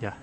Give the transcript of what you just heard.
Yeah.